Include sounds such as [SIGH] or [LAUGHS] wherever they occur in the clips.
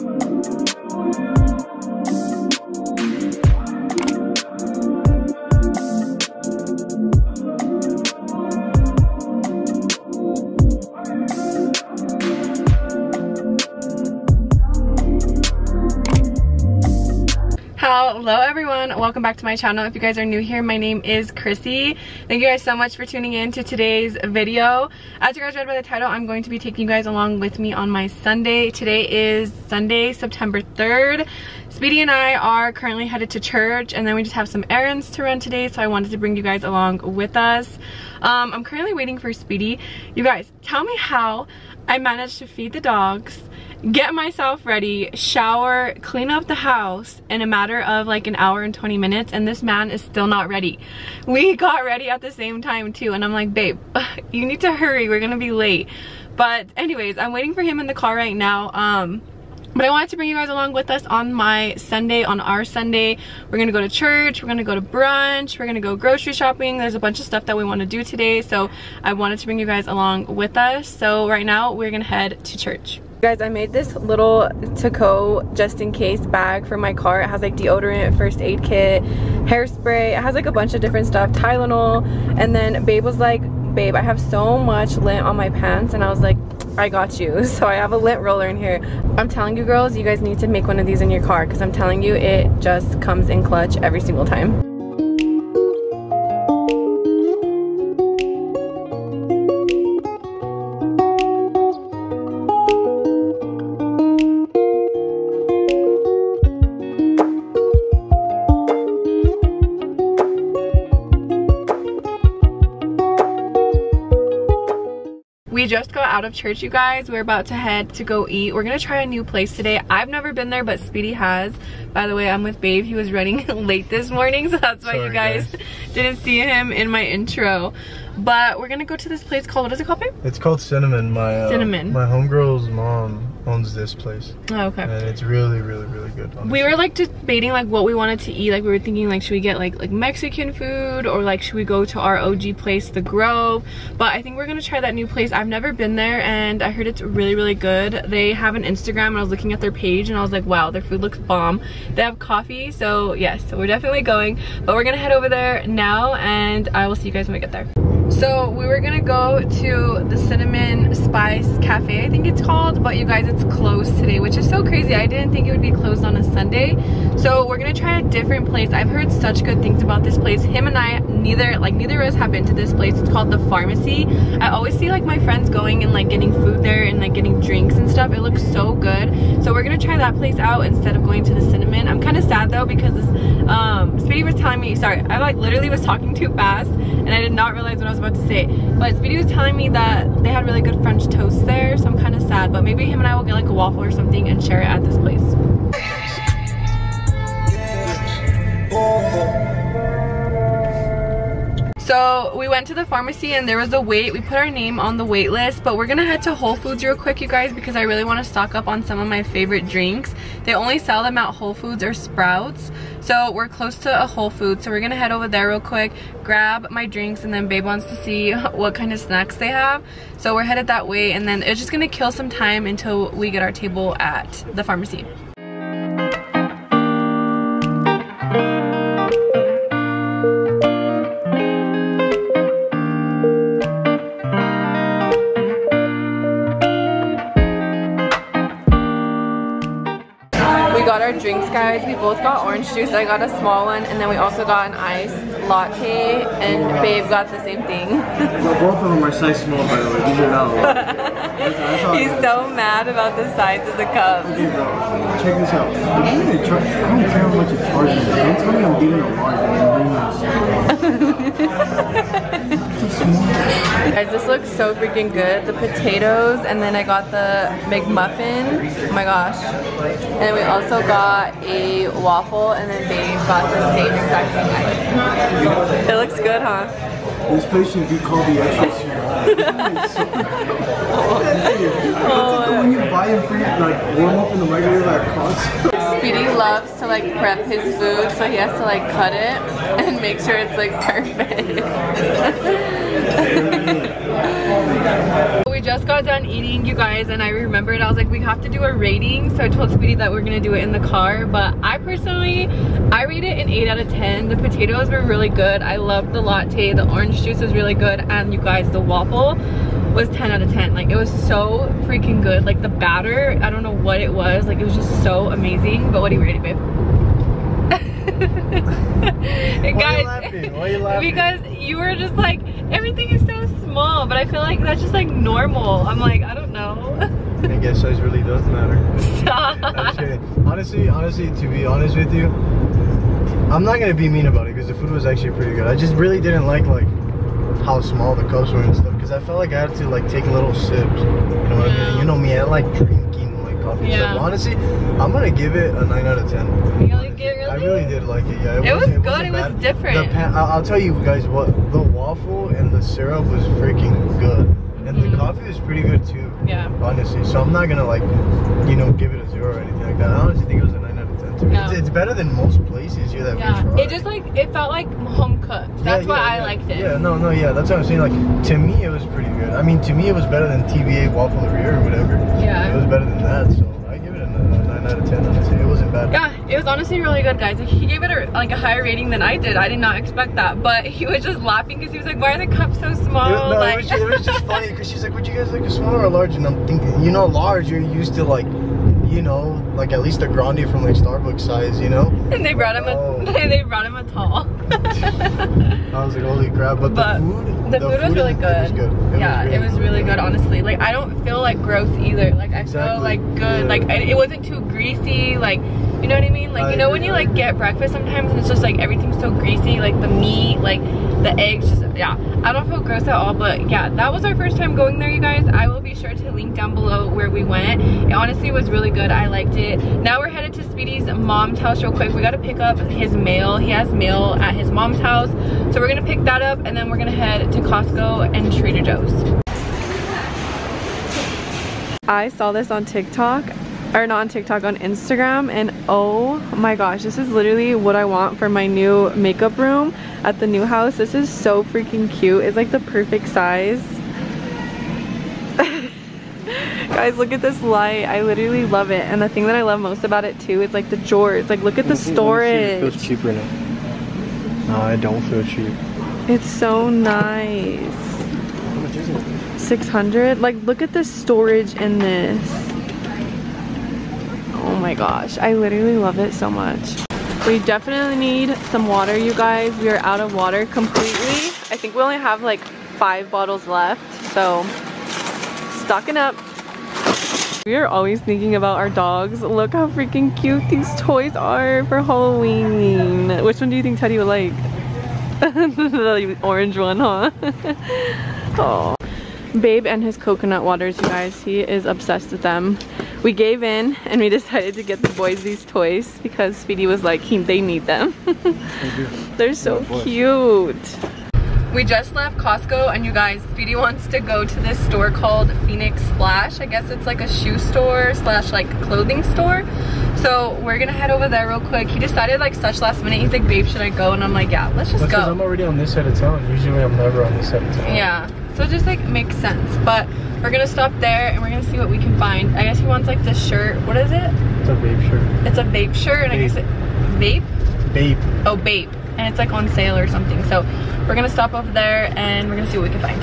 Thank you. Hello everyone. Welcome back to my channel. If you guys are new here my name is Krissy. Thank you guys so much for tuning in to today's video. As you guys read by the title I'm going to be taking you guys along with me on my Sunday. Today is Sunday September 3rd Speedy and I are currently headed to church and then we just have some errands to run today so I wanted to bring you guys along with us. Um, I'm currently waiting for Speedy. You guys tell me how I managed to feed the dogs get myself ready, shower, clean up the house in a matter of like an hour and 20 minutes and this man is still not ready. We [LAUGHS] got ready at the same time too and I'm like, babe, [LAUGHS] you need to hurry, we're gonna be late. But anyways, I'm waiting for him in the car right now. Um, but I wanted to bring you guys along with us on my Sunday, on our Sunday. We're gonna go to church, we're gonna go to brunch, we're gonna go grocery shopping. There's a bunch of stuff that we wanna do today, so I wanted to bring you guys along with us. So right now, we're gonna head to church. Guys, I made this little to-go just in case bag for my car. It has like deodorant, first aid kit, hairspray. It has like a bunch of different stuff, Tylenol. And then Babe was like, babe, I have so much lint on my pants. And I was like, I got you. [LAUGHS] So I have a lint roller in here. I'm telling you girls, you guys need to make one of these in your car because I'm telling you, it just comes in clutch every single time. Out of church you guys. We're about to head to go eat. We're gonna try a new place today. I've never been there but speedy has. By the way i'm with babe. He was running [LAUGHS] late this morning so that's why Sorry, you guys, guys, [LAUGHS] didn't see him in my intro but we're gonna go to this place called what is it called babe? it's called cinnamon my uh, cinnamon my homegirl's mom owns this place. Oh, okay. And it's really, really, really good. Honestly. We were like debating like what we wanted to eat. Like we were thinking like should we get like like Mexican food or like should we go to our OG place, The Grove? But I think we're gonna try that new place. I've never been there and I heard it's really, really good. They have an Instagram and I was looking at their page and I was like, wow, their food looks bomb. They have coffee, so yes, so we're definitely going. But we're gonna head over there now and I will see you guys when we get there. So we were gonna go to the Cinnamon Spice Cafe, I think it's called, but you guys, it's closed today, which is so crazy. I didn't think it would be closed on a Sunday. So we're gonna try a different place. I've heard such good things about this place. Him and I, neither, like neither of us have been to this place. It's called The Pharmacy. I always see like my friends going and like getting food there and like getting drinks and stuff. It looks so good. So we're gonna try that place out instead of going to the Cinnamon. I'm kind of sad though because this, um, Speedy was telling me, sorry, I like literally was talking too fast and I did not realize what I was about about to say. But Speedy was telling me that they had really good French toast there, so I'm kind of sad. But maybe him and I will get like a waffle or something and share it at this place. So we went to the pharmacy and there was a wait. We put our name on the wait list, but we're gonna head to Whole Foods real quick, you guys, because I really wanna stock up on some of my favorite drinks. They only sell them at Whole Foods or Sprouts. So we're close to a Whole Foods, so we're gonna head over there real quick, grab my drinks, and then Babe wants to see [LAUGHS] what kind of snacks they have. So we're headed that way, and then it's just gonna kill some time until we get our table at the pharmacy. Drinks, guys. We both got orange juice. I got a small one, and then we also got an iced latte, and Babe got the same thing. well, both of them are size small, by the way. These are not He's so mad about the size of the cup. Okay, bro. Check this out. I don't care how much it charges. Don't tell me I'm getting a large. Guys, this looks so freaking good. The potatoes, and then I got the McMuffin. Oh my gosh. And we also got a waffle, and then they got the same exact thing. It looks good, huh? This place should be called the extra oh. [LAUGHS] when you buy it free, like warm up in the microwave at Costco. Speedy loves to like prep his food, so he has to like cut it and make sure it's like [LAUGHS] perfect. just got done eating, you guys, and I remembered I was like, we have to do a rating. So I told Speedy that we're gonna do it in the car. But I personally, I rate it an 8 out of 10. The potatoes were really good. I loved the latte. The orange juice was really good. And you guys, the waffle was 10 out of 10. Like, it was so freaking good. Like, the batter, I don't know what it was. Like, it was just so amazing. But what do you rate it, babe? [LAUGHS] Why guys, are you laughing? Why are you laughing? because you were just like, everything is so small, but I feel like that's just like normal. I'm like, I don't know. I guess size really does matter. [LAUGHS] Stop. Honestly, honestly, to be honest with you, I'm not gonna be mean about it because the food was actually pretty good. I just really didn't like like how small the cups were and stuff because I felt like I had to like take little sips. You know what I mean? You know me, I like drinking Yeah. Honestly, I'm gonna give it a nine out of ten. It, I really? really did like it. Yeah, It was wasn't- good, wasn't it was different. I'll, tell you guys what the waffle and the syrup was freaking good, and Mhm. the coffee was pretty good too. Yeah. Honestly, so I'm not gonna like, you know, give it a zero or anything like that. I honestly think it was a nine out of ten. To me. Yeah. It's, it's better than most places here that Yeah. we tried. It just like, it felt like home cooked. That's Yeah, why yeah, I liked it. Yeah, no, no, yeah, that's what I'm saying. Like, to me, it was pretty good. I mean, to me, it was better than TBA Waffleria or whatever. Yeah. It was better than that, so I give it a, a nine out of ten. Honestly, it wasn't bad. Yeah, it was honestly really good, guys. Like, he gave it a, like a higher rating than I did. I did not expect that, but he was just laughing because he was like, "Why are the cups so small?" It, no, like, it, was just, it was just funny because she's like, "Would you guys like a small or a large?" And I'm thinking, you know, large. You're used to like, you know, like at least a grande from like Starbucks size, you know. [LAUGHS] and they brought him a, Oh. [LAUGHS] they brought him a tall. [LAUGHS] I was like, "Holy crap!" But, But the food, the food was in- really It was good. good. It yeah, was it was really good, honestly. Like, I don't feel like gross either. Like, I feel like good. Yeah. Like, I, it wasn't too greasy. Like, you know what I mean? Like, you know when you like get breakfast sometimes and it's just like everything's so greasy. Like the meat, like the eggs, just yeah. I don't feel gross at all. But yeah, that was our first time going there, you guys. I will be sure to link down below where we went. It honestly was really good. I liked it. Now we're headed to Speedy's mom's house real quick. We got to pick up his mail. He has mail at his mom's house. So we're gonna pick that up and then we're gonna head to Costco and Trader Joe's. I saw this on TikTok or not on TikTok on Instagram and oh my gosh this is literally what I want for my new makeup room at the new house. This is so freaking cute. It's like the perfect size. [LAUGHS] Guys look at this light. I literally love it. And the thing that I love most about it too is like the drawers. Like look at the storage feels cheaper now. No, I don't feel cheap. it's so nice. How much is it? 600 like look at the storage in this my gosh i literally love it so much. We definitely need some water you guys. We are out of water completely. I think we only have like five bottles left so stocking up. We are always thinking about our dogs. Look how freaking cute these toys are for halloween. Which one do you think teddy would like? [LAUGHS] The orange one huh? [LAUGHS] Oh Babe and his coconut waters, you guys. He is obsessed with them. We gave in and we [LAUGHS] decided to get the boys these toys because Speedy was like, he, they need them. [LAUGHS] They're so oh, cute. We just left Costco and you guys, Speedy wants to go to this store called Phoenix Splash. I guess it's like a shoe store slash like clothing store. So we're gonna head over there real quick. He decided like such last minute. He's like, babe, should I go? And I'm like, yeah, let's just That's 'cause go. I'm already on this side of town. Usually I'm never on this side of town. Yeah, so it just like makes sense. But we're gonna stop there and we're gonna see what we can find. I guess he wants like this shirt. What is it? It's a vape shirt. It's a vape shirt and I guess it vape? Vape. Oh vape. And it's like on sale or something. So we're gonna stop over there and we're gonna see what we can find.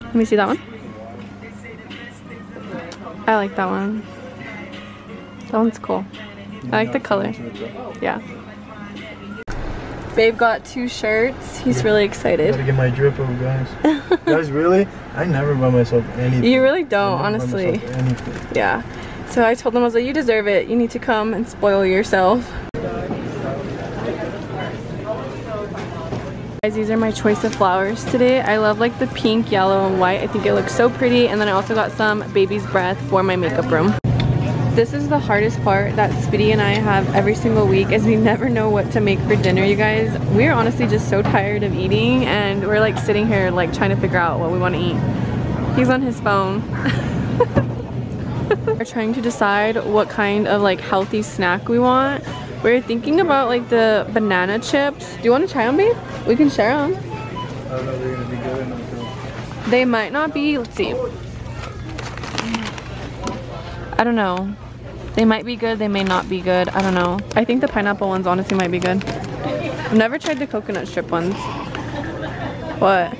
Let me see that one. I like that one. That one's cool. I like the color. Yeah. Babe got two shirts. He's really Gotta excited. get my drip on, guys. [LAUGHS] guys, really? I never buy myself anything. You really don't, honestly. Yeah. So I told him, I was like, you deserve it. You need to come and spoil yourself. Guys, these are my choice of flowers today. I love like the pink, yellow, and white. I think it looks so pretty. And then I also got some baby's breath for my makeup room. This is the hardest part that Speedy and I have every single week is we never know what to make for dinner, you guys. We're honestly just so tired of eating and we're like sitting here like trying to figure out what we want to eat. He's on his phone. [LAUGHS] We're trying to decide what kind of like healthy snack we want. We're thinking about like the banana chips. Do you want to try them, babe? We can share them. They might not be. Let's see. I don't know. They might be good. They may not be good. I don't know. I think the pineapple ones honestly might be good. I've never tried the coconut strip ones. What?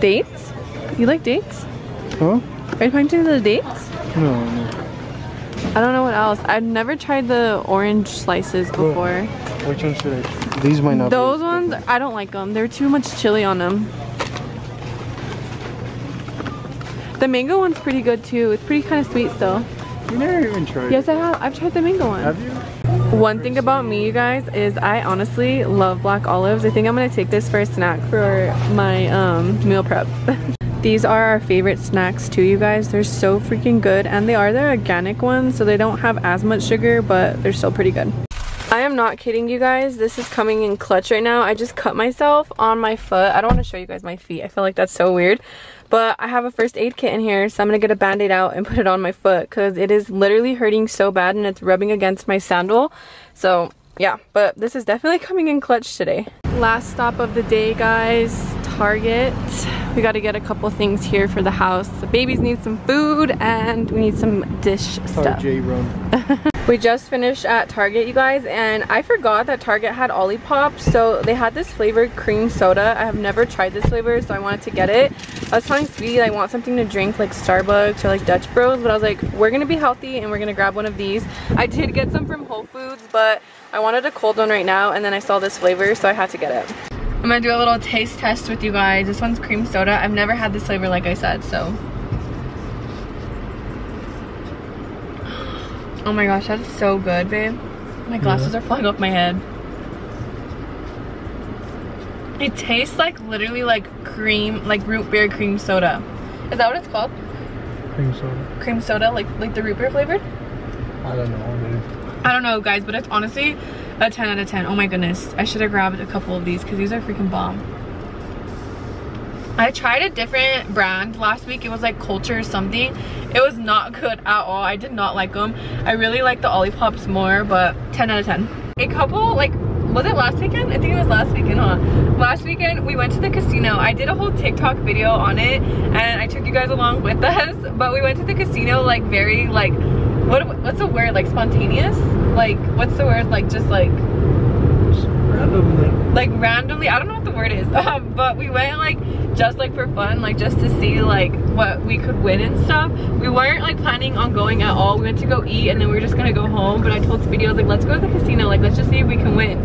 Dates? You like dates? Huh? Are you pointing to the dates? No, no. I don't know what else. I've never tried the orange slices before. Which one should I? These might not. Those be ones, I don't like them. They're too much chili on them. The mango one's pretty good too. It's pretty kind of sweet still. You never even tried. Yes, I have. I've tried the mango one. Have you? One thing about me, you guys, is I honestly love black olives. I think I'm gonna take this for a snack for my um, meal prep. [LAUGHS] These are our favorite snacks too, you guys. They're so freaking good and they are the organic ones, so they don't have as much sugar, but they're still pretty good. I am not kidding you guys. This is coming in clutch right now. I just cut myself on my foot. I don't want to show you guys my feet. I feel like that's so weird. But I have a first aid kit in here, so I'm going to get a band-aid out and put it on my foot because it is literally hurting so bad and it's rubbing against my sandal. So yeah, but this is definitely coming in clutch today. Last stop of the day, guys. Target. We got to get a couple things here for the house. The babies need some food and we need some dish stuff. J run. [LAUGHS] We just finished at Target, you guys, and I forgot that Target had Ollie Olipop. So they had this flavored cream soda. I have never tried this flavor, so I wanted to get it. I was telling Speedy I want something to drink like Starbucks or like Dutch Bros, but I was like, we're gonna be healthy and we're gonna grab one of these. I did get some from Whole Foods, but I wanted a cold one right now, and then I saw this flavor, so I had to get it. I'm gonna do a little taste test with you guys. This one's cream soda. I've never had this flavor, like I said, so Oh my gosh, that's so good, babe. My glasses Yeah. are flying off my head. It tastes like literally like cream, like root beer cream soda. Is that what it's called? Cream soda. Cream soda, like like the root beer flavored? I don't know, dude. I don't know, guys, but it's honestly a 10 out of 10. Oh my goodness. I should have grabbed a couple of these because these are freaking bomb. I tried a different brand last week. It was like Culture or something. It was not good at all. I did not like them. I really like the Olipops more, but 10 out of 10. A couple, like, was it last weekend? I think it was last weekend, huh? Last weekend, we went to the casino. I did a whole TikTok video on it, and I took you guys along with [LAUGHS] us. But we went to the casino, like, very, like, what what's the word? Like, spontaneous? Like, what's the word? Like, just, like, Randomly. like randomly i don't know what the word is [LAUGHS] um, but we went like just like for fun like just to see like what we could win and stuff we weren't like planning on going at all we went to go eat and then we were just gonna go home but i told speedy i was like let's go to the casino like let's just see if we can win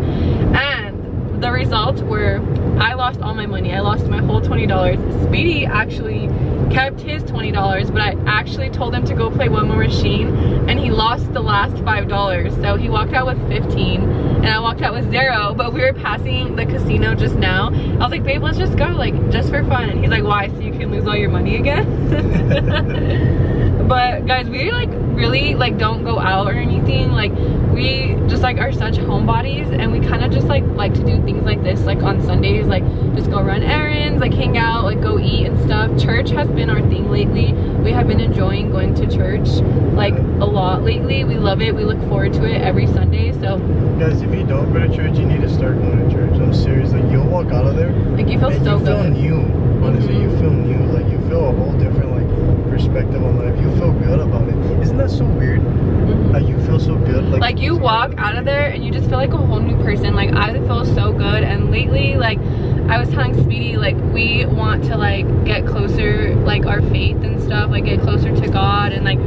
and the results were i lost all my money i lost my whole $20 speedy actually kept his $20 but i actually told him to go play one more machine and he lost the last $5 so he walked out with 15 and I walked out with zero but we were passing the casino just now. I was like babe let's just go like just for fun. And he's like why? So you can lose all your money again? [LAUGHS] But guys we like really like don't go out or anything. Like we just like are such homebodies and we kind of just like like to do things like this like on Sundays like just go run errands like hang out like go eat and stuff church has been our thing lately we have been enjoying going to church like a lot lately we love it we look forward to it every Sunday so Guys, if you don't go to church, you need to start going to church. I'm serious. Like, you'll walk out of there like you feel so you feel good new. Honestly, you mm-hmm. feel new. Like, you feel a whole different, like, perspective on life. You feel good about it. Isn't that so weird? Mhm. How you feel so good? Like, like you walk out of there and you just feel like a whole new person like i feel so good and lately like i was telling speedy like we want to like get closer like our faith and stuff like get closer to god and like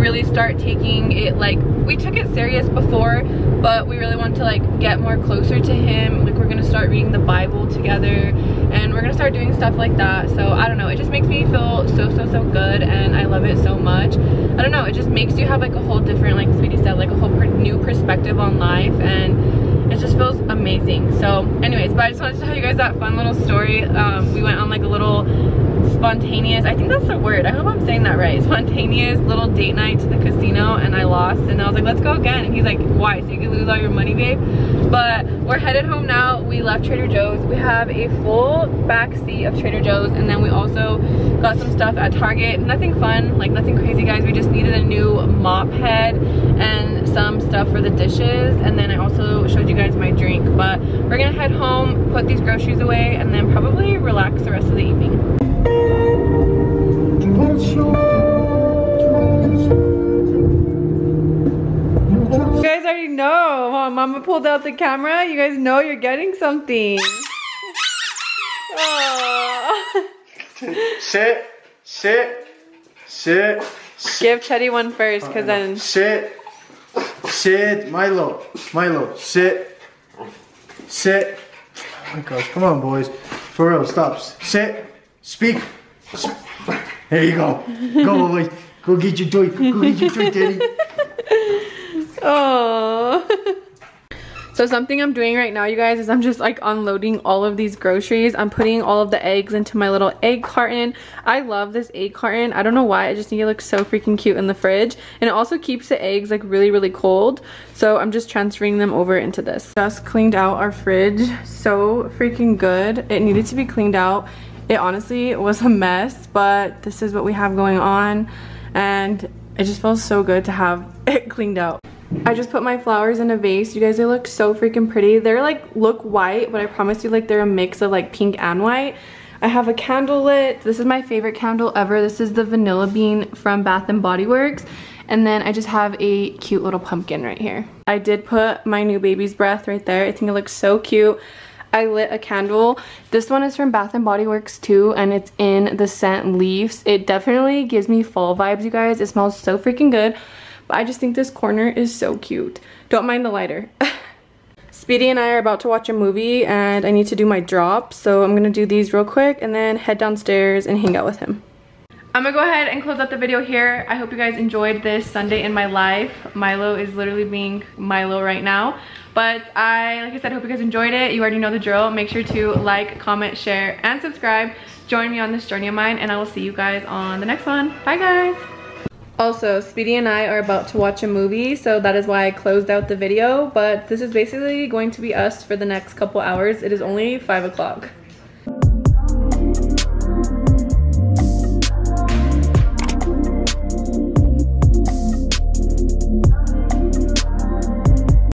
really start taking it like we took it serious before but we really want to like get more closer to him. Like we're gonna start reading the bible together and we're gonna start doing stuff like that. So i don't know. It just makes me feel so so so good and i love it so much. I don't know. It just makes you have like a whole different like speedy said like a whole new perspective on life and it just feels amazing. So anyways but i just wanted to tell you guys that fun little story. Um, we went on like a little spontaneous i think that's the word i hope i'm saying that right spontaneous little date night to the casino and i lost and i was like let's go again and he's like why so you can lose all your money babe but we're headed home now we left trader joe's we have a full back seat of trader joe's and then we also got some stuff at Target. Nothing fun, like nothing crazy guys. We just needed a new mop head and some stuff for the dishes. And then I also showed you guys my drink. But we're gonna head home, put these groceries away, and then probably relax the rest of the evening. You guys already know. Mama pulled out the camera. You guys know you're getting something. [LAUGHS] sit, sit, sit. Give Teddy one first, uh, cause then. Sit, sit, Milo, Milo, sit, sit. Oh my gosh, come on, boys. For real, stop. Sit, speak. There you go. Go, away. Go get your toy. Go get your toy, Teddy. Oh. [LAUGHS] So something I'm doing right now, you guys, is I'm just like unloading all of these groceries. I'm putting all of the eggs into my little egg carton. I love this egg carton. I don't know why. I just think it looks so freaking cute in the fridge. And it also keeps the eggs like really, really cold. So I'm just transferring them over into this. Just cleaned out our fridge. So freaking good. It needed to be cleaned out. It honestly was a mess, but this is what we have going on. And it just feels so good to have [LAUGHS] it cleaned out. I just put my flowers in a vase. You guys, they look so freaking pretty. They're like, look white, but I promise you like they're a mix of like pink and white. I have a candle lit. This is my favorite candle ever. This is the Vanilla Bean from Bath & Body Works. And then I just have a cute little pumpkin right here. I did put my new baby's breath right there. I think it looks so cute. I lit a candle. This one is from Bath & Body Works too, and it's in the scent Leaves. It definitely gives me fall vibes, you guys. It smells so freaking good. But I just think this corner is so cute. Don't mind the lighter. [LAUGHS] Speedy and I are about to watch a movie and I need to do my drop. So I'm gonna do these real quick and then head downstairs and hang out with him. I'm gonna go ahead and close out the video here. I hope you guys enjoyed this Sunday in my life. Milo is literally being Milo right now. But I, like I said, hope you guys enjoyed it. You already know the drill. Make sure to like, comment, share, and subscribe. Join me on this journey of mine and I will see you guys on the next one. Bye guys! Also, Speedy and I are about to watch a movie, so that is why I closed out the video. But this is basically going to be us for the next couple hours. It is only 5 o'clock.